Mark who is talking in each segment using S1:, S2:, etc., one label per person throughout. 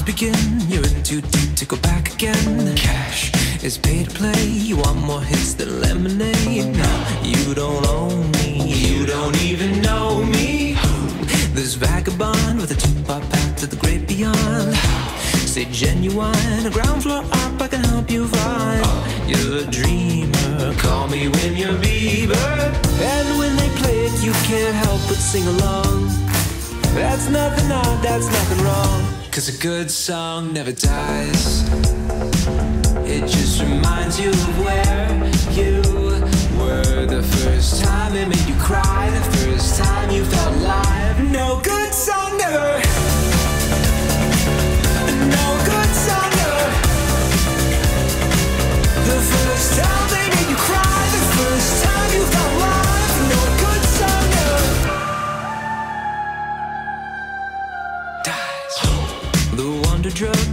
S1: cards begin. You're in too deep to go back again. Cash is pay to play. You want more hits than lemonade. No, you don't own me. You don't even know me. This vagabond with a two-part path to the great beyond. Say genuine, a ground floor up, I can help you find. You're a dreamer, call me when you're Bieber. And when they play it, you can't help but sing along. That's nothing odd, that's nothing wrong. Cause a good song never dies. It just reminds you of where you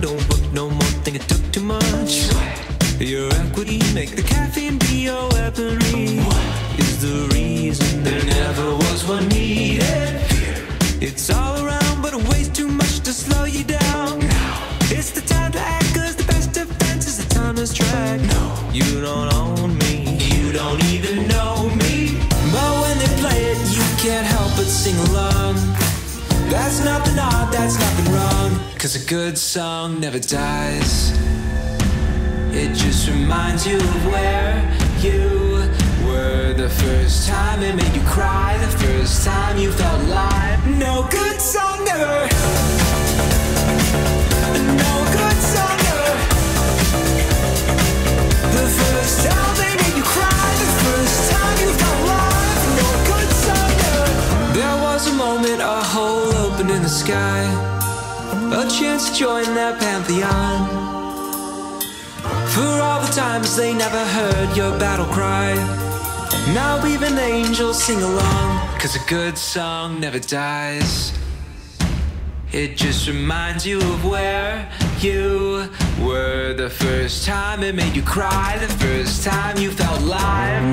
S1: don't work no more. Think it took too much. Your equity make the caffeine be your weaponry. Is the reason there never was one needed. It's all around, but it weighs too much to slow you down. Now It's the time to act, cause the best defense is the timeless track. No, you don't own me, you don't even know me. But when they play it, you can't help but sing along. That's nothing odd, that's nothing wrong. Cause a good song never dies. It just reminds you of where you were the first time it made you cry, the first time you felt alive. No good song never. In the sky, a chance to join their pantheon. For all the times they never heard your battle cry. Now even angels sing along. Cause a good song never dies. It just reminds you of where you were the first time it made you cry, the first time you felt alive.